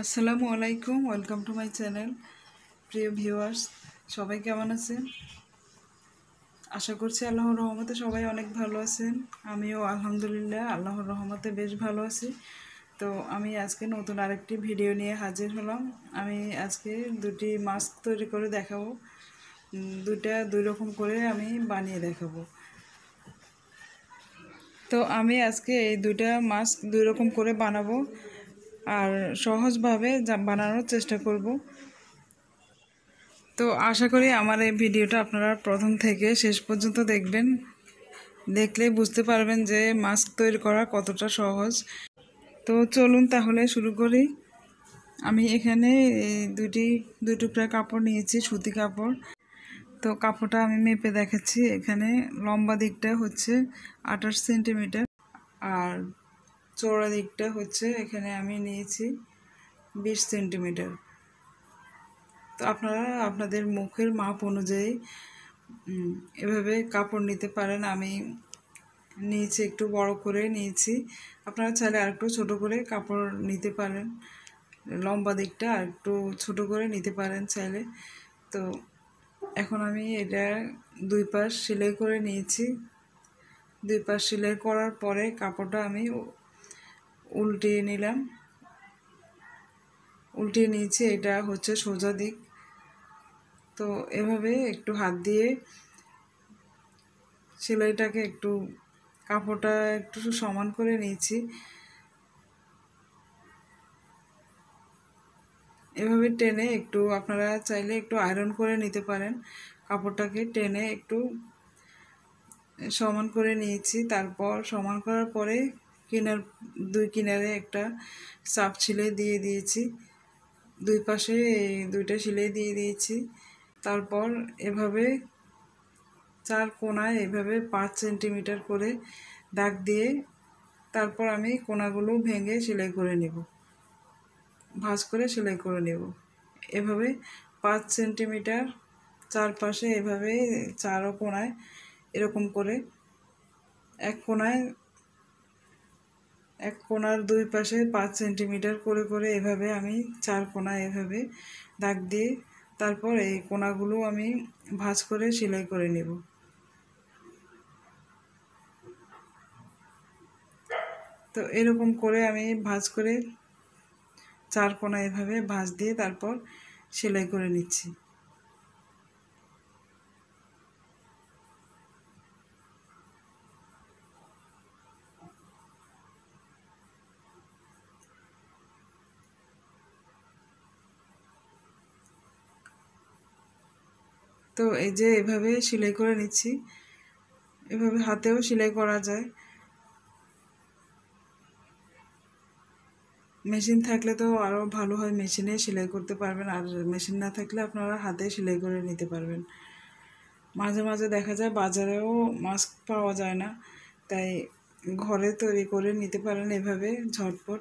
আসসালামু আলাইকুম welcome to my channel প্রিয় ভিউয়ার্স সবাই কেমন আছেন? আশা করছি আল্লাহর রহমতে সবাই অনেক ভালো আছেন। আমিও আলহামদুলিল্লাহ আল্লাহর রহমতে বেশ ভালো আছি। তো আমি আজকে নতুন আরেকটি ভিডিও নিয়ে হাজির হলাম। আমি আজকে দুটি মাস্ক তৈরি করে দেখাবো। দুইটা দুই রকম করে আমি বানিয়ে দেখাবো। তো আমি আজকে এই দুইটা মাস্ক দুই রকম করে বানাবো। আর সহজভাবে বানানোর চেষ্টা করব। তো আশা করি আমার এই ভিডিওটা আপনারা প্রথম থেকে শেষ পর্যন্ত দেখবেন। দেখলে বুঝতে পারবেন যে মাস্ক তৈরি করা কতটা সহজ। তো চলুন তাহলে শুরু করি। আমি এখানে দুটি দুই টুকরা কাপড় নিয়েছি, সুতি কাপড়। তো কাপড়টা আমি মেপে দেখাচ্ছি। এখানে লম্বা দিকটা হচ্ছে আঠাশ সেন্টিমিটার আর চওড়া দিকটা হচ্ছে এখানে আমি নিয়েছি বিশ সেন্টিমিটার। তো আপনারা আপনাদের মুখের মাপ অনুযায়ী এভাবে কাপড় নিতে পারেন। আমি নিয়েছি, একটু বড় করে নিয়েছি। আপনারা চাইলে আরেকটু ছোটো করে কাপড় নিতে পারেন। লম্বা দিকটা আর একটু ছোট করে নিতে পারেন চাইলে। তো এখন আমি এটা দুই পাশ সেলাই করে নিয়েছি। দুই পাশ সেলাই করার পরে কাপড়টা আমি উল্টিয়ে নিলাম। উল্টিয়ে নিয়েছি, এটা হচ্ছে সোজা দিক। তো এভাবে একটু হাত দিয়ে সেলাইটাকে একটু কাপড়টা একটু সমান করে নিয়েছি। এভাবে টেনে একটু, আপনারা চাইলে একটু আয়রন করে নিতে পারেন। কাপড়টাকে টেনে একটু সমান করে নিয়েছি। তারপর সমান করার পরে কিনার, দুই কিনারে একটা চাপ ছিলে দিয়ে দিয়েছি। দুই পাশে এই দুইটা সিলাই দিয়ে দিয়েছি। তারপর এভাবে চার কোনায় এভাবে পাঁচ সেন্টিমিটার করে দাগ দিয়ে তারপর আমি কোনাগুলো ভেঙে সেলাই করে নেব। ভাঁজ করে সেলাই করে নেব। এভাবে পাঁচ সেন্টিমিটার চারপাশে এভাবে চারো কোনায় এরকম করে এক কোনায় এক কোনার দুই পাশে পাঁচ সেন্টিমিটার করে করে এভাবে আমি চার কোনা এভাবে দাগ দিয়ে তারপর এই কোনাগুলো আমি ভাঁজ করে সেলাই করে নেব। তো এরকম করে আমি ভাঁজ করে চার কোনা এভাবে ভাঁজ দিয়ে তারপর সেলাই করে নিচ্ছি। তো এই যে এভাবে সেলাই করে নিচ্ছি। এভাবে হাতেও সেলাই করা যায়। মেশিন থাকলে তো আরও ভালো হয় মেশিনে সেলাই করতে পারবেন। আর মেশিন না থাকলে আপনারা হাতে সেলাই করে নিতে পারবেন। মাঝে মাঝে দেখা যায় বাজারেও মাস্ক পাওয়া যায় না। তাই ঘরে তৈরি করে নিতে পারেন এভাবে ঝটপট।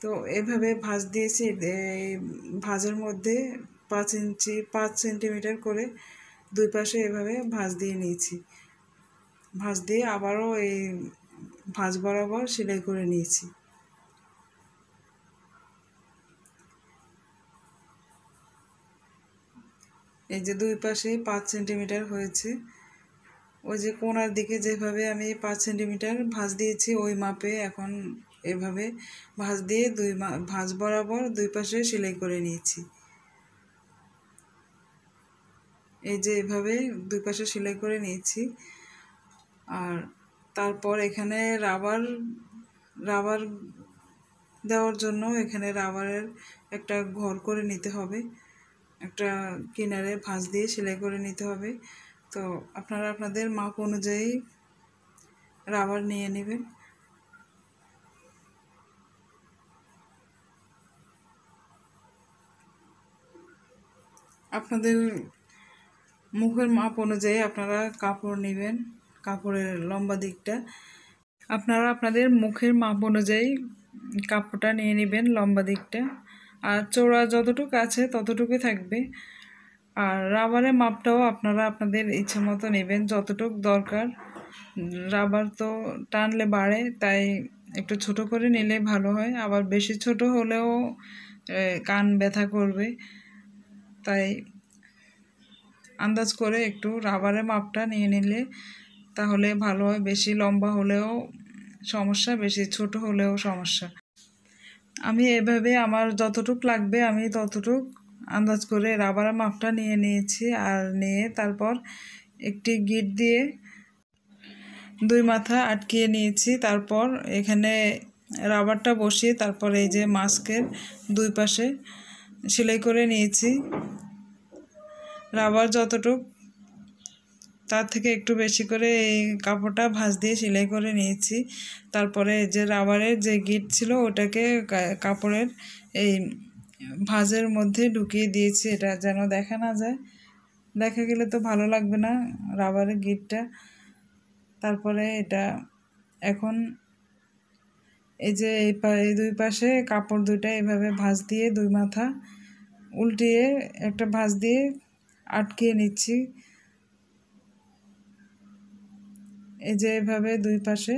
তো এভাবে ভাঁজ দিয়েছি এই ভাঁজের মধ্যে পাঁচ ইঞ্চি, পাঁচ সেন্টিমিটার করে দুই পাশে এভাবে ভাঁজ দিয়ে নিয়েছি। ভাঁজ দিয়ে আবারও এই ভাঁজ বরাবর সেলাই করে নিয়েছি। এই যে দুই পাশে পাঁচ সেন্টিমিটার হয়েছে। ওই যে কোনার দিকে যেভাবে আমি পাঁচ সেন্টিমিটার ভাঁজ দিয়েছি, ওই মাপে এখন এভাবে ভাঁজ দিয়ে দুই ভাঁজ বরাবর দুই পাশে সেলাই করে নিয়েছি। এই যে এভাবে দুই পাশে সেলাই করে নিয়েছি। আর তারপর এখানে রাবার রাবার দেওয়ার জন্য এখানে রাবারের একটা ঘর করে নিতে হবে। একটা কিনারে ভাঁজ দিয়ে সেলাই করে নিতে হবে। তো আপনারা আপনাদের মাপ অনুযায়ী রাবার নিয়ে নেবেন। আপনাদের মুখের মাপ অনুযায়ী আপনারা কাপড় নেবেন, কাপড়ের লম্বা দিকটা। আপনারা আপনাদের মুখের মাপ অনুযায়ী কাপড়টা নিয়ে নেবেন লম্বা দিকটা। আর চোড়া যতটুকু আছে ততটুকুই থাকবে। আর রাবারের মাপটাও আপনারা আপনাদের ইচ্ছে মতো নেবেন, যতটুকু দরকার। রাবার তো টানলে বাড়ে, তাই একটু ছোট করে নিলে ভালো হয়। আবার বেশি ছোট হলেও কান ব্যথা করবে। তাই আন্দাজ করে একটু রাবারের মাপটা নিয়ে নিলে তাহলে ভালো হয়। বেশি লম্বা হলেও সমস্যা, বেশি ছোট হলেও সমস্যা। আমি এভাবে আমার যতটুক লাগবে আমি ততটুক আন্দাজ করে রাবারের মাপটা নিয়ে নিয়েছি আর নিয়ে তারপর একটি গিট দিয়ে দুই মাথা আটকিয়ে নিয়েছি। তারপর এখানে রাবারটা বসিয়ে তারপর এই যে মাস্কের দুই পাশে সেলাই করে নিয়েছি। রাবার যতটুক, তার থেকে একটু বেশি করে এই কাপড়টা ভাঁজ দিয়ে সেলাই করে নিয়েছি। তারপরে যে রাবারের যে গিট ছিল, ওটাকে কাপড়ের এই ভাঁজের মধ্যে ঢুকিয়ে দিয়েছি। এটা যেন দেখা না যায়। দেখা গেলে তো ভালো লাগবে না রাবারের গিটটা। তারপরে এটা এখন এই যে এই এই দুই পাশে কাপড় দুইটা এভাবে ভাঁজ দিয়ে দুই মাথা উল্টিয়ে একটা ভাঁজ দিয়ে আটকিয়ে নিচ্ছি। এই যে এভাবে দুই পাশে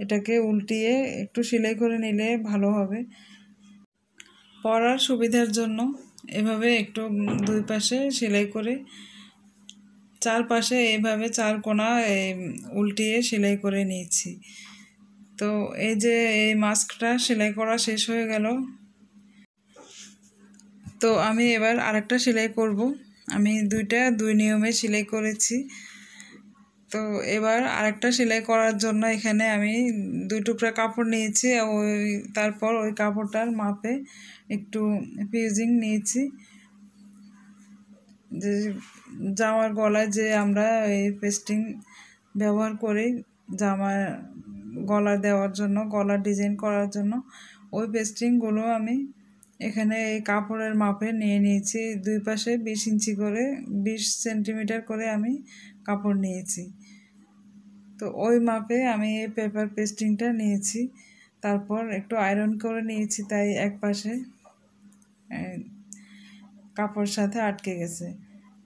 এটাকে উল্টিয়ে একটু সেলাই করে নিলে ভালো হবে। পরার সুবিধার জন্য এভাবে একটু দুই পাশে সেলাই করে চারপাশে এভাবে চার কোনা উল্টিয়ে সেলাই করে নিয়েছি। তো এই যে এই মাস্কটা সেলাই করা শেষ হয়ে গেল। তো আমি এবার আরেকটা সেলাই করব। আমি দুইটা, দুই নিয়মে সেলাই করেছি। তো এবার আরেকটা সেলাই করার জন্য এখানে আমি দুই টুকরা কাপড় নিয়েছি ওই তারপর ওই কাপড়টার মাপে একটু ফিউজিং নিয়েছি। যে জামার গলায় যে আমরা এই পেস্টিং ব্যবহার করি, জামার গলা দেওয়ার জন্য গলা ডিজাইন করার জন্য, ওই পেস্টিংগুলো আমি এখানে এই কাপড়ের মাপে নিয়ে নিয়েছি। দুই পাশে বিশ ইঞ্চি করে, বিশ সেন্টিমিটার করে আমি কাপড় নিয়েছি। তো ওই মাপে আমি এই পেপার পেস্টিংটা নিয়েছি। তারপর একটু আয়রন করে নিয়েছি, তাই এক পাশে কাপড় সাথে আটকে গেছে।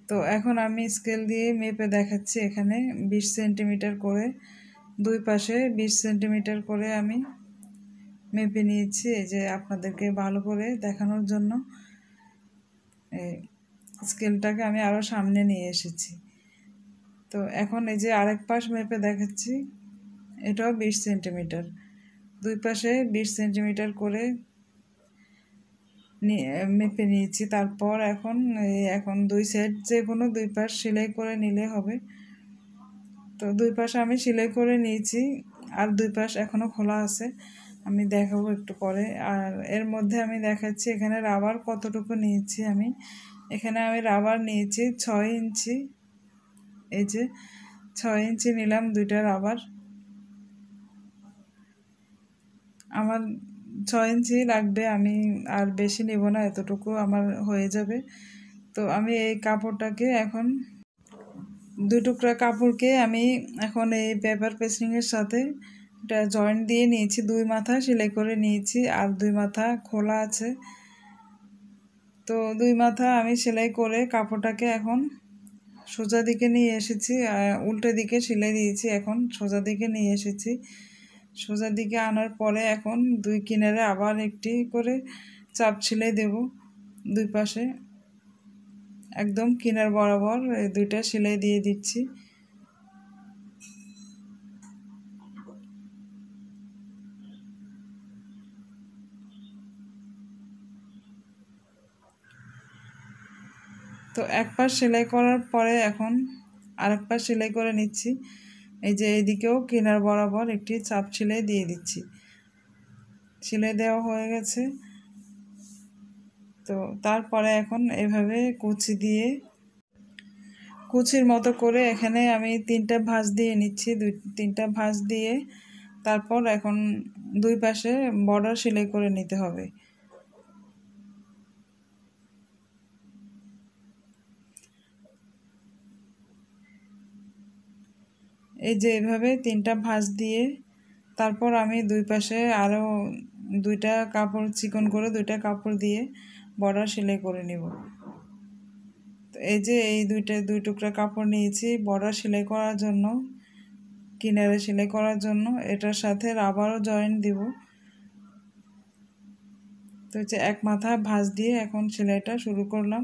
তো এখন আমি স্কেল দিয়ে মেপে দেখাচ্ছি এখানে বিশ সেন্টিমিটার করে দুই পাশে বিশ সেন্টিমিটার করে আমি মেপে নিয়েছি, এই যে আপনাদেরকে ভালো করে দেখানোর জন্য। স্কেলটাকে আমি আরও সামনে নিয়ে এসেছি। তো এখন এই যে আরেক পাশ মেপে দেখাচ্ছি, এটাও বিশ সেন্টিমিটার। দুই পাশে বিশ সেন্টিমিটার করে মেপে নিয়েছি। তারপর এখন এখন দুই সাইড যে কোনো দুই পাশ সেলাই করে নিলে হবে। তো দুই পাশ আমি সেলাই করে নিয়েছি, আর দুই পাশ এখনও খোলা আছে, আমি দেখাবো একটু পরে। আর এর মধ্যে আমি দেখাচ্ছি এখানে রাবার কতটুকু নিয়েছি আমি। এখানে আমি রাবার নিয়েছি ছয় ইঞ্চি, এই যে ছয় ইঞ্চি নিলাম দুইটা রাবার। আমার ছয় ইঞ্চি লাগবে, আমি আর বেশি নেব না, এতটুকু আমার হয়ে যাবে। তো আমি এই কাপড়টাকে এখন দুই টুকরা কাপড়কে আমি এখন এই পেপার পেস্টিংয়ের সাথে এটা জয়েন্ট দিয়ে নিয়েছি। দুই মাথা সেলাই করে নিয়েছি আর দুই মাথা খোলা আছে। তো দুই মাথা আমি সেলাই করে কাপড়টাকে এখন সোজা দিকে নিয়ে এসেছি উল্টো দিকে সেলাই দিয়েছি এখন সোজা দিকে নিয়ে এসেছি। সোজা দিকে আনার পরে এখন দুই কিনারে আবার একটি করে চাপ সেলাই দেব দুই পাশে। একদম কিনার বরাবর দুইটা সেলাই দিয়ে দিচ্ছি। তো এক পাশ সেলাই করার পরে এখন আরেক পাশ সেলাই করে নিচ্ছি। এই যে এইদিকেও কিনার বরাবর একটি চাপ সেলাই দিয়ে দিচ্ছি। সেলাই দেওয়া হয়ে গেছে। তো তারপরে এখন এভাবে কুচি দিয়ে, কুচির মতো করে এখানে আমি তিনটা ভাঁজ দিয়ে নিচ্ছি, দুই, তিনটা ভাঁজ দিয়ে তারপর এখন দুই পাশে বর্ডার সেলাই করে নিতে হবে। এই যে এভাবে তিনটা ভাঁজ দিয়ে তারপর আমি দুই পাশে আরও দুইটা কাপড়, চিকন করে দুইটা কাপড় দিয়ে বর্ডার সেলাই করে নেব। তো এই যে এই দুইটা, দুই টুকরা কাপড় নিয়েছি বর্ডার সেলাই করার জন্য, কিনারে সেলাই করার জন্য। এটার সাথে রাবারও জয়েন দিব। তো হচ্ছে এক মাথা ভাঁজ দিয়ে এখন সেলাইটা শুরু করলাম।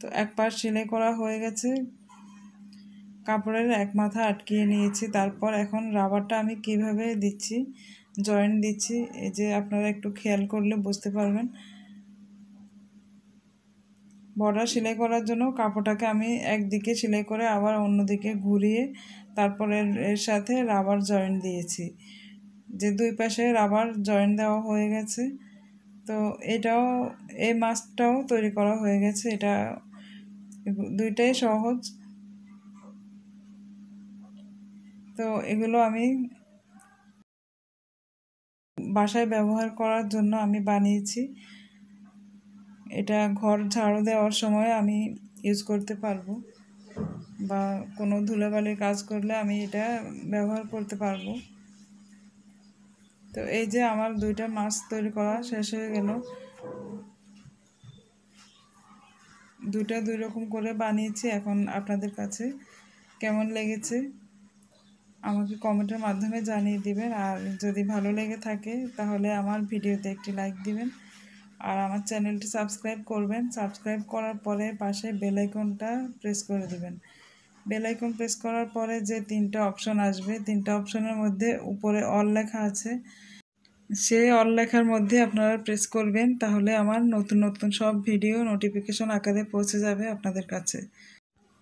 তো এক পাশ সেলাই করা হয়ে গেছে। কাপড়ের এক মাথা আটকিয়ে নিয়েছি। তারপর এখন রাবারটা আমি কীভাবে দিচ্ছি জয়েন্ট দিচ্ছি, এই যে আপনারা একটু খেয়াল করলে বুঝতে পারবেন। বর্ডার সেলাই করার জন্য কাপড়টাকে আমি একদিকে সেলাই করে আবার অন্যদিকে ঘুরিয়ে তারপর এর সাথে রাবার জয়েন দিয়েছি। যে দুই পাশে রাবার জয়েন দেওয়া হয়ে গেছে। তো এটাও, এই মাস্কটাও তৈরি করা হয়ে গেছে। এটা দুইটাই সহজ। তো এগুলো আমি বাসায় ব্যবহার করার জন্য আমি বানিয়েছি। এটা ঘর ঝাড়ু দেওয়ার সময় আমি ইউজ করতে পারব বা কোনো ধুলাবালির কাজ করলে আমি এটা ব্যবহার করতে পারব। তো এই যে আমার দুইটা মাছ তৈরি করা শেষ হয়ে গেল। দুইটা দুই রকম করে বানিয়েছি এখন আপনাদের কাছে। কেমন লেগেছে? আমাকে কমেন্টের মাধ্যমে জানিয়ে দিবেন। আর যদি ভালো লেগে থাকে তাহলে আমার ভিডিওতে একটি লাইক দিবেন। আর আমার চ্যানেলটি সাবস্ক্রাইব করবেন। সাবস্ক্রাইব করার পরে পাশে বেল আইকনটা প্রেস করে দেবেন। বেল আইকন প্রেস করার পরে যে তিনটা অপশন আসবে, তিনটা অপশনের মধ্যে উপরে অল লেখা আছে। সেই অল লেখার মধ্যে আপনারা প্রেস করবেন, তাহলে আমার নতুন নতুন সব ভিডিও নোটিফিকেশন আকারে পৌঁছে যাবে আপনাদের কাছে।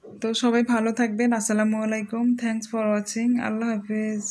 তো সবাই ভালো থাকবেন। আসসালামু আলাইকুম। থ্যাংকস ফর ওয়াচিং আল্লাহ হাফিজ।